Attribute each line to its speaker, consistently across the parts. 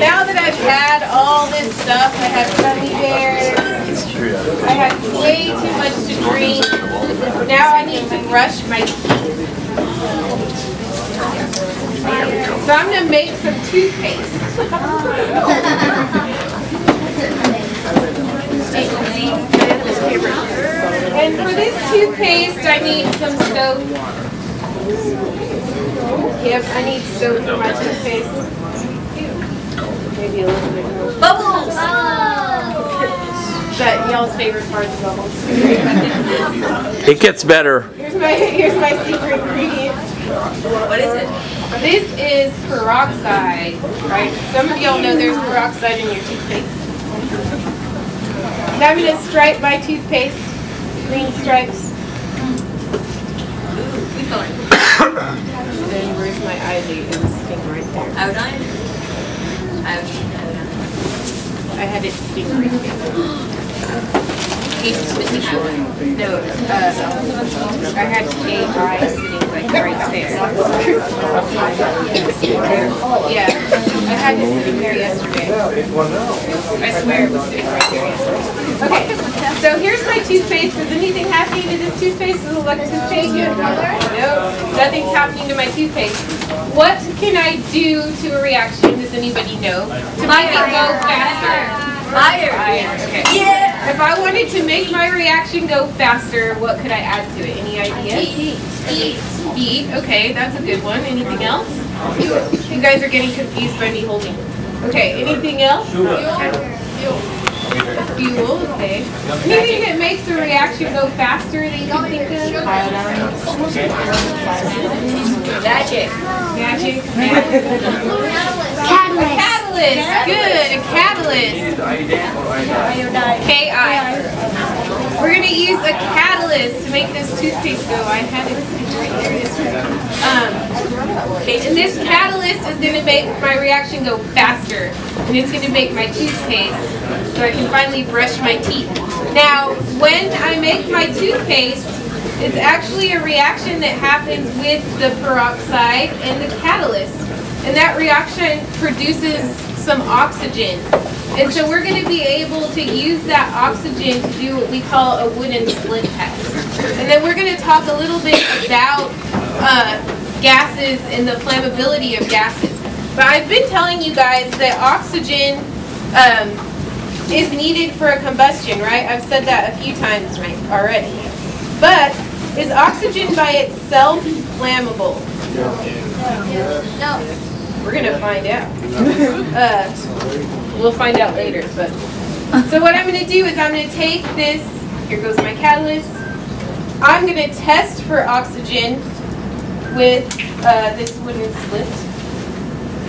Speaker 1: now that I've had all this stuff, I have gummy bears, I have way too much to drink. Now I need to brush my teeth. So I'm gonna make some toothpaste. And for this toothpaste, I need some soap. Yep, I need soap for my toothpaste. Maybe a little bit more.
Speaker 2: Bubbles!
Speaker 1: Is that y'all's favorite part of bubbles?
Speaker 3: It gets better.
Speaker 1: Here's my here's my secret ingredient.
Speaker 2: What is it?
Speaker 1: This is peroxide, right? Some of y'all know there's peroxide in your toothpaste. Now I'm gonna stripe my toothpaste, green stripes.
Speaker 2: Ooh, food coloring.
Speaker 1: And where's my eyelid? It was sitting right there.
Speaker 2: Iodine? Iodine.
Speaker 1: I had it
Speaker 2: iodine.
Speaker 1: No, uh, I had sitting like right there. Yeah, I had it sitting there yesterday. I swear it was sitting there yesterday. Okay, so here's my toothpaste. Is anything happening to this toothpaste? Does it look toothpaste? No, happening to my toothpaste. What can I do to a reaction? Does anybody know? To make it go faster?
Speaker 2: Fire!
Speaker 1: Fire, okay.
Speaker 2: Yeah!
Speaker 1: If I wanted to make my reaction go faster, what could I add to it? Any ideas?
Speaker 2: Heat. Heat.
Speaker 1: Heat, okay, that's a good one. Anything else? You guys are getting confused by me holding. Okay, anything else? Fuel, okay. Anything it makes the reaction go faster that you can think of?
Speaker 2: Magic.
Speaker 1: Magic? A catalyst, good, a catalyst. K-I. We're gonna use a catalyst to make this toothpaste go. I had it right there. Um, and this catalyst is gonna make my reaction go faster. And it's gonna make my toothpaste so I can finally brush my teeth. Now, when I make my toothpaste, it's actually a reaction that happens with the peroxide and the catalyst. And that reaction produces some oxygen. And so we're going to be able to use that oxygen to do what we call a wooden splint test. And then we're going to talk a little bit about uh, gases and the flammability of gases. But I've been telling you guys that oxygen um, is needed for a combustion, right? I've said that a few times right, already. But is oxygen by itself flammable?
Speaker 2: No.
Speaker 1: We're gonna find out. Uh, we'll find out later, but. So what I'm gonna do is I'm gonna take this, here goes my catalyst. I'm gonna test for oxygen with uh, this wooden
Speaker 2: splint.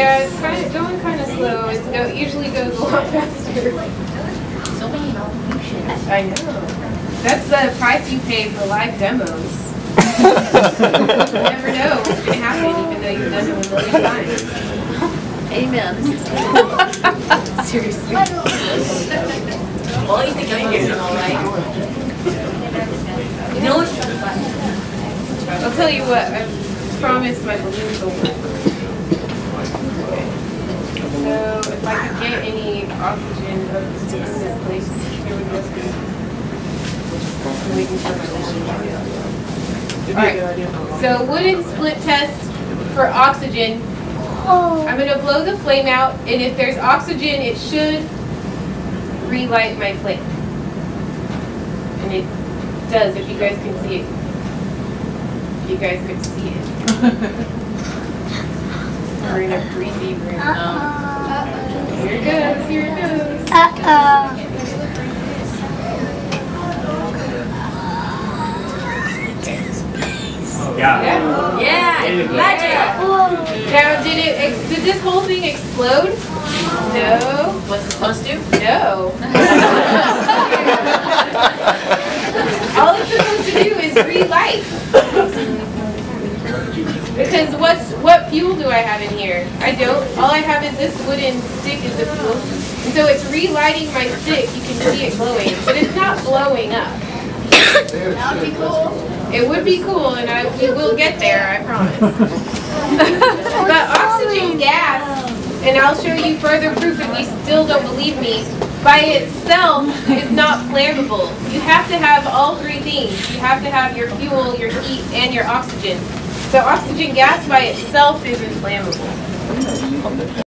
Speaker 1: Yeah, it's kind of going kind of slow. It's go, usually goes a lot faster.
Speaker 2: So many malfunctions.
Speaker 1: I know. That's the price you pay for live demos. you never know what's going to happen, even though you've done it a million times.
Speaker 2: Amen.
Speaker 1: Seriously.
Speaker 2: Well, you think I'm doing all right. You know what?
Speaker 1: I'll tell you what, I promised my balloons will So if I could get any oxygen in this place, here we go. I'm waiting for my. Alright, so wooden splint test for oxygen. I'm gonna blow the flame out, and if there's oxygen, it should relight my flame. And it does, if you guys can see it. If you guys could see it. We're in a breezy room. Here it goes, here it goes. Uh-oh.
Speaker 4: Yeah.
Speaker 2: Yeah, magic.
Speaker 1: Now, did it? Ex- did this whole thing explode? No.
Speaker 2: Was it supposed to?
Speaker 1: No. All it's supposed to do is relight. Because what's what fuel do I have in here? I don't. All I have is this wooden stick as the fuel. And so it's relighting my stick. You can see it glowing, but it's not blowing up. That would be cool. It would be cool, and I we will get there. I promise. but oxygen gas, and I'll show you further proof if you still don't believe me. By itself is not flammable. You have to have all three things. You have to have your fuel, your heat, and your oxygen. So oxygen gas by itself is inflammable.